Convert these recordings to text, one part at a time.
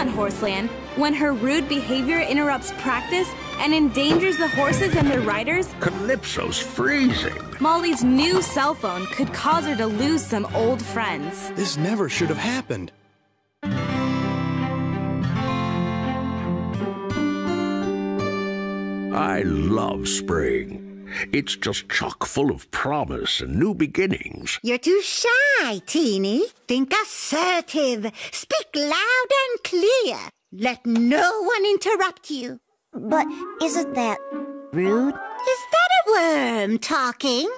Today on Horseland, when her rude behavior interrupts practice and endangers the horses and their riders, Calypso's freezing. Molly's new cell phone could cause her to lose some old friends. This never should have happened. I love spring. It's just chock full of promise and new beginnings. You're too shy, Teeny. Think assertive. Speak loud and clear. Let no one interrupt you. But isn't that rude? Is that a worm talking?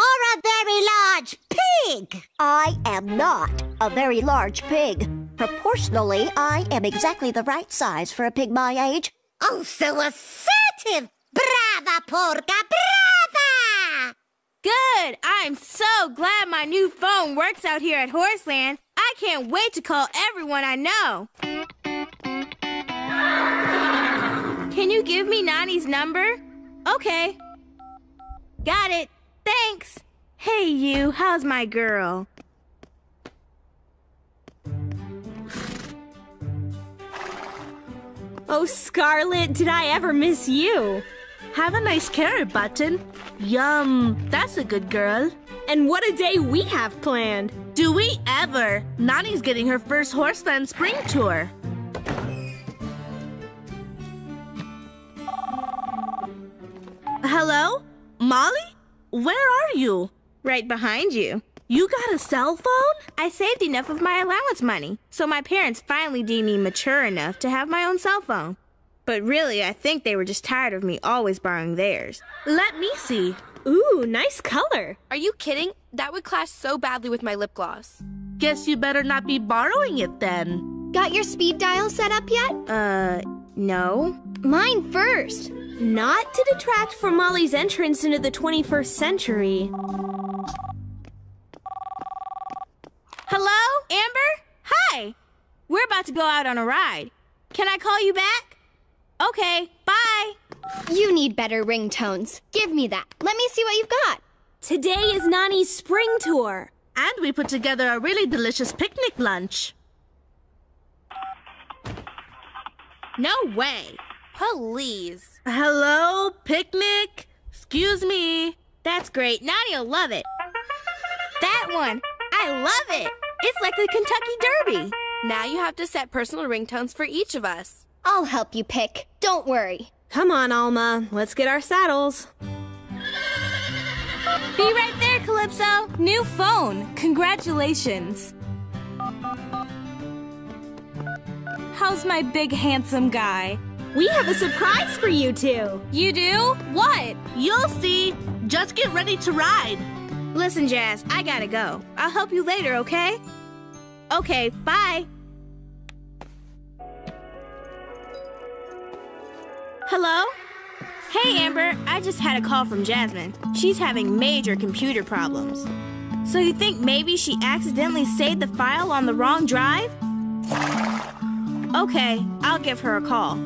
Or a very large pig? I am not a very large pig. Proportionally, I am exactly the right size for a pig my age. Oh, so assertive! Brava, porca, brava! Good! I'm so glad my new phone works out here at Horseland. I can't wait to call everyone I know. Can you give me Nani's number? Okay. Got it. Thanks. Hey, you, how's my girl? Oh, Scarlet, did I ever miss you? Have a nice carrot button. Yum, that's a good girl. And what a day we have planned. Do we ever? Nani's getting her first Horseland spring tour. Hello? Molly? Where are you? Right behind you. You got a cell phone? I saved enough of my allowance money, so my parents finally deemed me mature enough to have my own cell phone. But really, I think they were just tired of me always borrowing theirs. Let me see. Ooh, nice color. Are you kidding? That would clash so badly with my lip gloss. Guess you better not be borrowing it then. Got your speed dial set up yet? Uh, no. Mine first. Not to detract from Molly's entrance into the 21st century. Hello, Amber? Hi. We're about to go out on a ride. Can I call you back? Okay, bye. You need better ringtones. Give me that. Let me see what you've got. Today is Nani's spring tour. And we put together a really delicious picnic lunch. No way. Please. Hello, picnic? Excuse me. That's great. Nani'll love it. That one. I love it. It's like the Kentucky Derby. Now you have to set personal ringtones for each of us. I'll help you pick. Don't worry. Come on, Alma. Let's get our saddles. Be right there, Calypso. New phone. Congratulations. How's my big handsome guy? We have a surprise for you two. You do? What? You'll see. Just get ready to ride. Listen, Jazz, I gotta go. I'll help you later, okay? Okay, bye. Hello? Hey, Amber, I just had a call from Jasmine. She's having major computer problems. So you think maybe she accidentally saved the file on the wrong drive? Okay, I'll give her a call.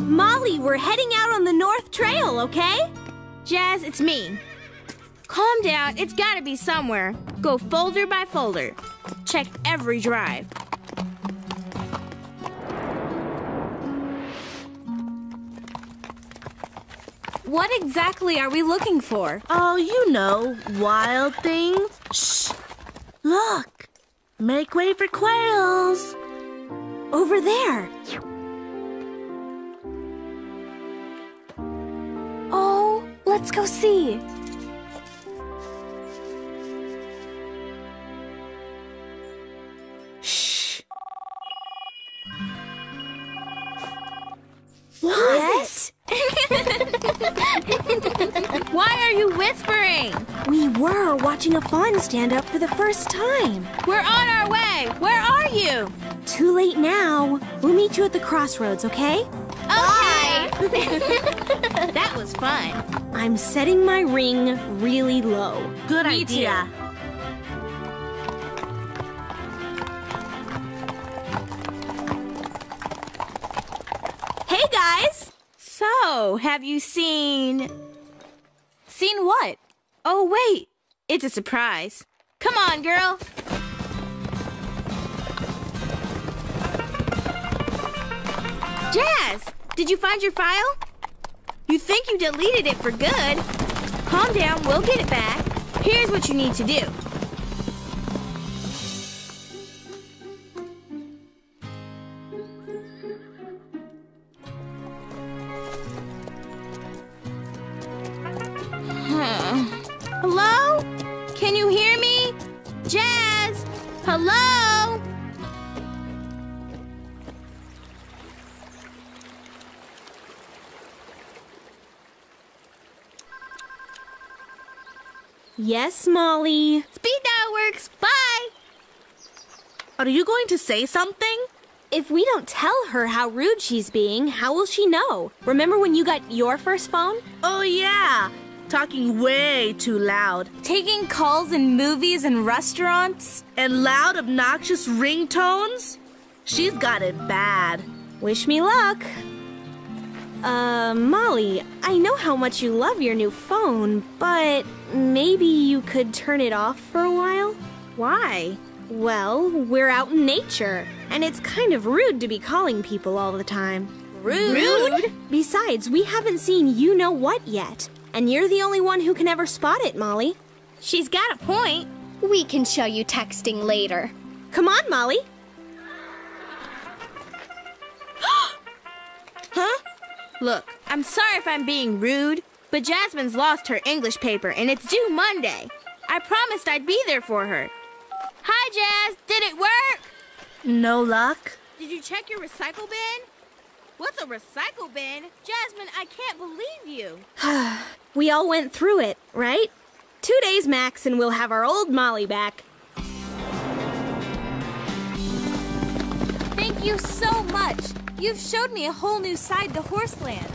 Molly, we're heading out on the North Trail, okay? Jazz, it's me. Calm down, it's gotta be somewhere. Go folder by folder. Check every drive. What exactly are we looking for? Oh, you know, wild things. Shh. Look. Make way for quails. Over there. Oh, let's go see. Watching a fawn stand up for the first time. We're on our way. Where are you? Too late now. We'll meet you at the crossroads, okay? Okay. that was fun. I'm setting my ring really low. Good Me idea. Hey guys! So, have you seen. Seen what? Oh, wait. It's a surprise. Come on, girl. Jazz, did you find your file? You think you deleted it for good. Calm down, we'll get it back. Here's what you need to do. Hello? Yes, Molly. Speed dial works. Bye. Are you going to say something? If we don't tell her how rude she's being, how will she know? Remember when you got your first phone? Oh, yeah. Talking way too loud. Taking calls in movies and restaurants? And loud, obnoxious ringtones? She's got it bad. Wish me luck. Uh, Molly, I know how much you love your new phone, but maybe you could turn it off for a while? Why? Well, we're out in nature, and it's kind of rude to be calling people all the time. Rude? rude? Besides, we haven't seen you know what yet, and you're the only one who can ever spot it, Molly. She's got a point. We can show you texting later. Come on, Molly. huh? Look, I'm sorry if I'm being rude, but Jasmine's lost her English paper and it's due Monday. I promised I'd be there for her. Hi, Jazz. Did it work? No luck. Did you check your recycle bin? What's a recycle bin? Jasmine, I can't believe you. we all went through it, right? Two days max and we'll have our old Molly back. Thank you so much. You've showed me a whole new side to Horseland.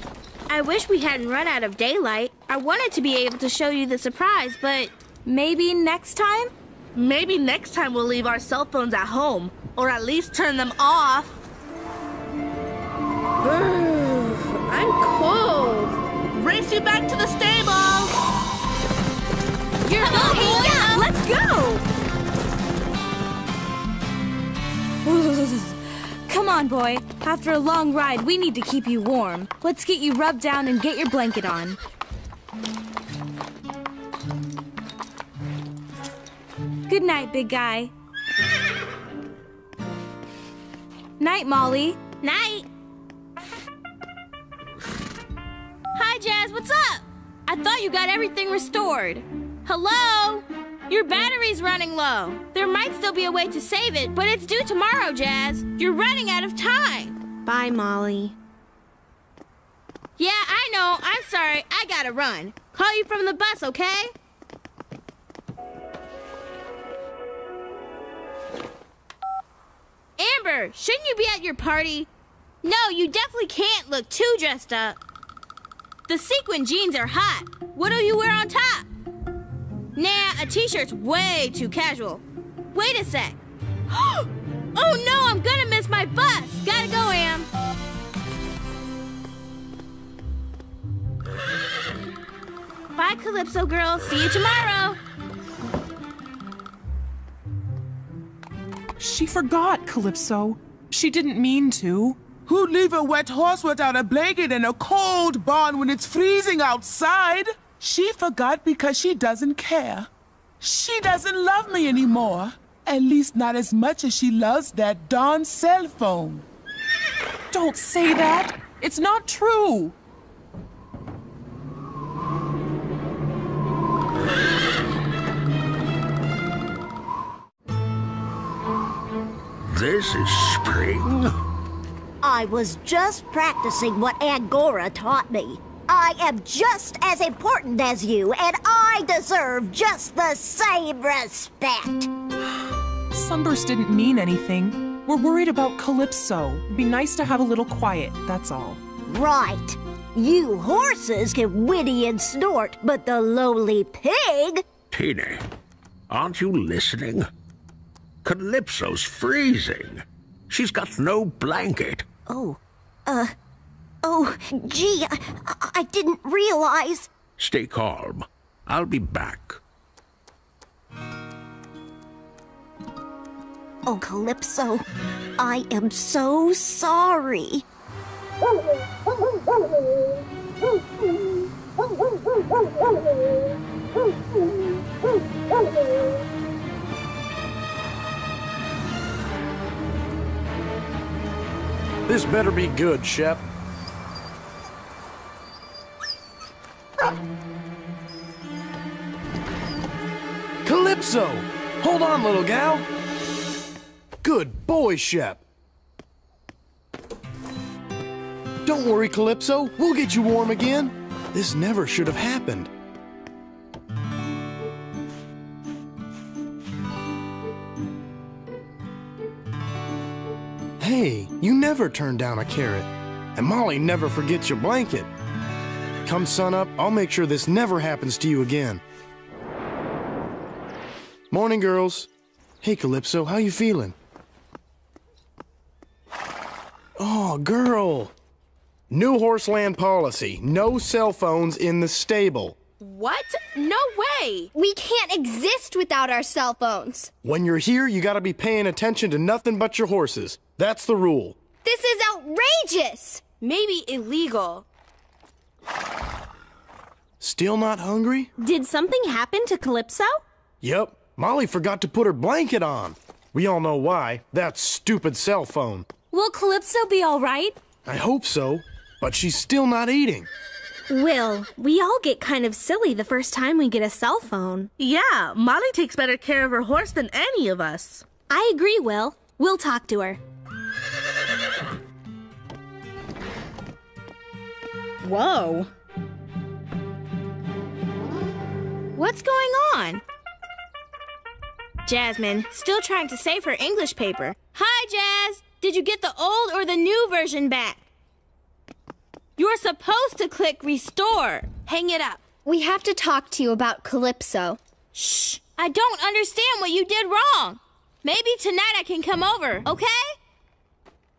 I wish we hadn't run out of daylight. I wanted to be able to show you the surprise, but maybe next time? Maybe next time we'll leave our cell phones at home, or at least turn them off. I'm cold. Race you back to the stable. You're oh, yeah, let's go. Come on, boy. After a long ride, we need to keep you warm. Let's get you rubbed down and get your blanket on. Good night, big guy. Night, Molly. Night. Jazz. What's up? I thought you got everything restored. Hello? Your battery's running low. There might still be a way to save it, but it's due tomorrow, Jazz. You're running out of time. Bye, Molly. Yeah, I know. I'm sorry. I gotta run. Call you from the bus, okay? Amber, shouldn't you be at your party? No, you definitely can't look too dressed up. The sequin jeans are hot. What do you wear on top? Nah, a t-shirt's way too casual. Wait a sec. oh no, I'm gonna miss my bus. Gotta go, Am. Bye, Calypso girl. See you tomorrow. She forgot, Calypso. She didn't mean to. Who'd leave a wet horse without a blanket in a cold barn when it's freezing outside? She forgot because she doesn't care. She doesn't love me anymore. At least not as much as she loves that darn cell phone. Don't say that. It's not true. This is spring. I was just practicing what Angora taught me. I am just as important as you, and I deserve just the same respect. Sunburst didn't mean anything. We're worried about Calypso. It'd be nice to have a little quiet, that's all. Right. You horses can whinny and snort, but the lowly pig... Teeny, aren't you listening? Calypso's freezing. She's got no blanket. Oh, uh, Oh, gee, I, I didn't realize. Stay calm. I'll be back. Oh, Calypso, I am so sorry. This better be good, Shep. Calypso! Hold on, little gal. Good boy, Shep. Don't worry, Calypso. We'll get you warm again. This never should have happened. Hey, you never turn down a carrot. And Molly never forgets your blanket. Come sun up, I'll make sure this never happens to you again. Morning, girls. Hey, Calypso, how you feeling? Oh, girl. New Horseland policy. No cell phones in the stable. What? No way! We can't exist without our cell phones. When you're here, you gotta be paying attention to nothing but your horses. That's the rule. This is outrageous! Maybe illegal. Still not hungry? Did something happen to Calypso? Yep. Molly forgot to put her blanket on. We all know why. That stupid cell phone. Will Calypso be all right? I hope so, but she's still not eating. Will, we all get kind of silly the first time we get a cell phone. Yeah, Molly takes better care of her horse than any of us. I agree, Will. We'll talk to her. Whoa. What's going on? Jasmine, still trying to save her English paper. Hi, Jazz! Did you get the old or the new version back? You're supposed to click restore. Hang it up. We have to talk to you about Calypso. Shh! I don't understand what you did wrong. Maybe tonight I can come over, okay?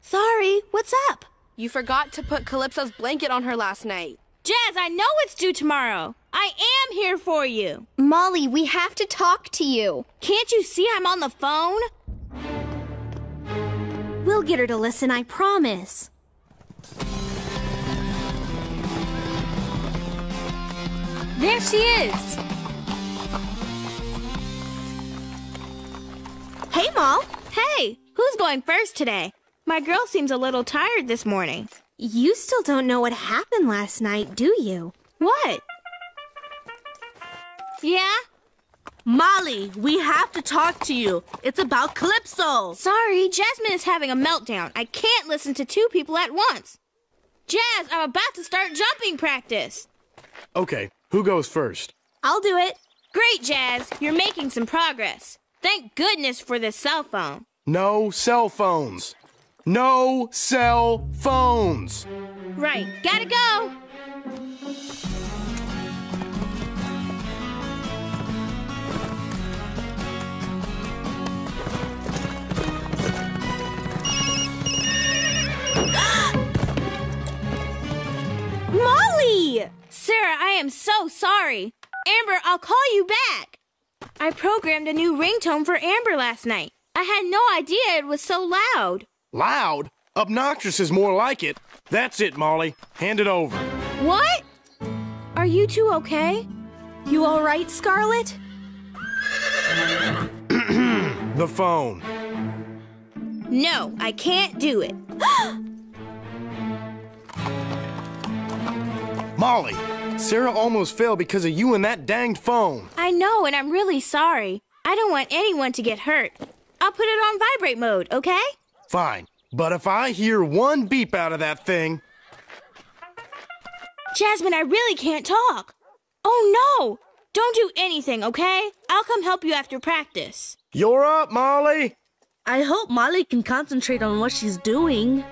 Sorry, what's up? You forgot to put Calypso's blanket on her last night. Jazz, I know it's due tomorrow. I am here for you. Molly, we have to talk to you. Can't you see I'm on the phone? We'll get her to listen, I promise. There she is. Hey, Moll. Hey, who's going first today? My girl seems a little tired this morning. You still don't know what happened last night, do you? What? Yeah? Molly, we have to talk to you. It's about Calypso. Sorry, Jasmine is having a meltdown. I can't listen to two people at once. Jazz, I'm about to start jumping practice. Okay, who goes first? I'll do it. Great, Jazz. You're making some progress. Thank goodness for this cell phone. No cell phones. No cell phones. Right, gotta go. Sarah, I am so sorry. Amber, I'll call you back. I programmed a new ringtone for Amber last night. I had no idea it was so loud. Loud? Obnoxious is more like it. That's it, Molly. Hand it over. What? Are you two okay? You all right, Scarlet? The phone. No, I can't do it. Molly, Sarah almost fell because of you and that danged phone. I know, and I'm really sorry. I don't want anyone to get hurt. I'll put it on vibrate mode, okay? Fine. But if I hear one beep out of that thing, Jasmine, I really can't talk. Oh no! Don't do anything, okay? I'll come help you after practice. you're up, Molly. I hope Molly can concentrate on what she's doing.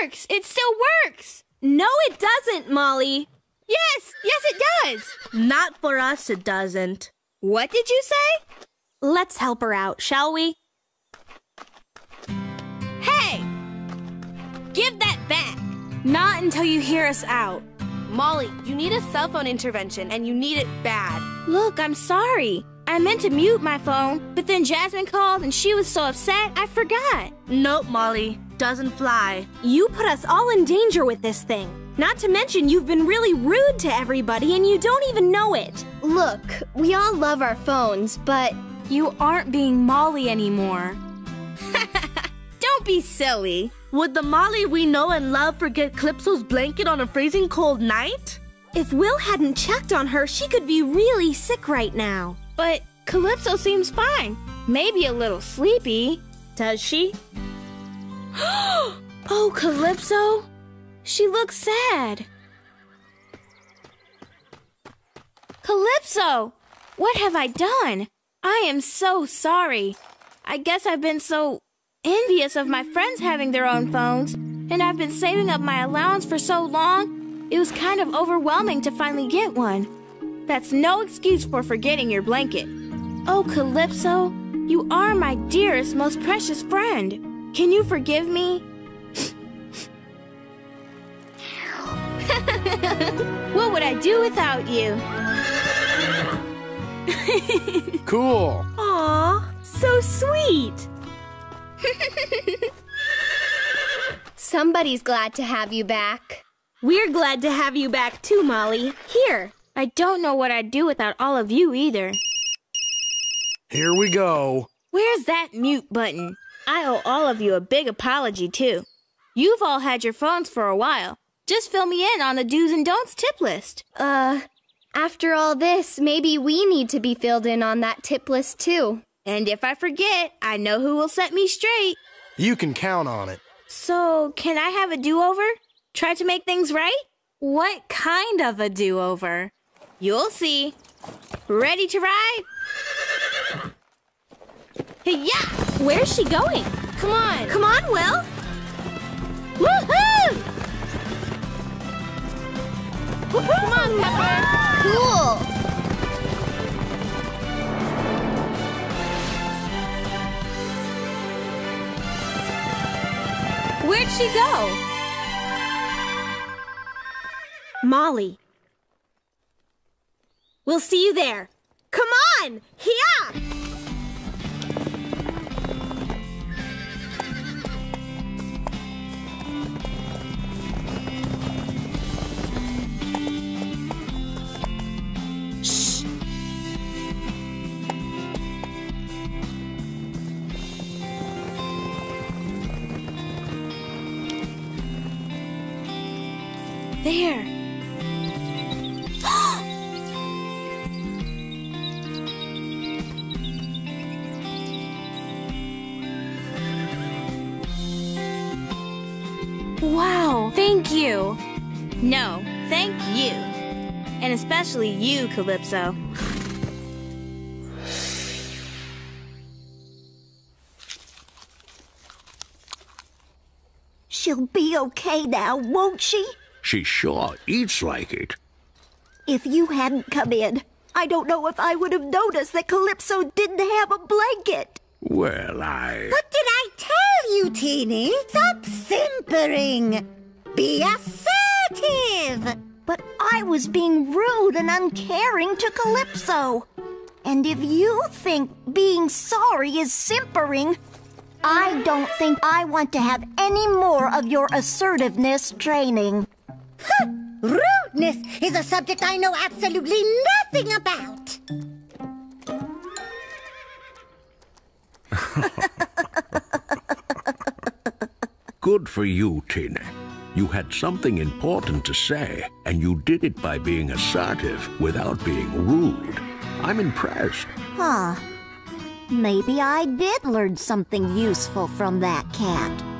Works. It still works. No, it doesn't, Molly. Yes, yes, it does. Not for us, it doesn't. What did you say? Let's help her out, shall we? Hey! Give that back. Not until you hear us out. Molly, you need a cell phone intervention and you need it bad. Look, I'm sorry. I meant to mute my phone, but then Jasmine called and she was so upset I forgot. Nope, Molly. Doesn't fly. You put us all in danger with this thing. Not to mention, you've been really rude to everybody and you don't even know it. Look, we all love our phones, but you aren't being Molly anymore. don't be silly. Would the Molly we know and love forget Calypso's blanket on a freezing cold night? If Will hadn't checked on her, she could be really sick right now. But Calypso seems fine. Maybe a little sleepy. Does she? oh, Calypso. She looks sad. Calypso! What have I done? I am so sorry. I guess I've been so envious of my friends having their own phones, and I've been saving up my allowance for so long, it was kind of overwhelming to finally get one. That's no excuse for forgetting your blanket. Oh, Calypso, you are my dearest, most precious friend. Can you forgive me? what would I do without you? cool. Aw, so sweet. Somebody's glad to have you back. We're glad to have you back too, Molly. Here. I don't know what I'd do without all of you either. Here we go. Where's that mute button? I owe all of you a big apology, too. You've all had your phones for a while. Just fill me in on the do's and don'ts tip list. Uh, after all this, maybe we need to be filled in on that tip list, too. And if I forget, I know who will set me straight. You can count on it. So, can I have a do over? Try to make things right? What kind of a do over? You'll see. Ready to ride? Yeah! Where's she going? Come on. Come on, Will. Woohoo! Come on, Pepper. Cool. Where'd she go? Molly. We'll see you there. Come on! Here! You. No, thank you. And especially you, Calypso. She'll be okay now, won't she? She sure eats like it. If you hadn't come in, I don't know if I would have noticed that Calypso didn't have a blanket. Well, I. What did I tell you, Teeny? Stop simpering. Be assertive. But I was being rude and uncaring to Calypso. And if you think being sorry is simpering, I don't think I want to have any more of your assertiveness training. Huh. Rudeness is a subject I know absolutely nothing about. Good for you, Teeny. You had something important to say, and you did it by being assertive without being rude. I'm impressed. Huh. Maybe I did learn something useful from that cat.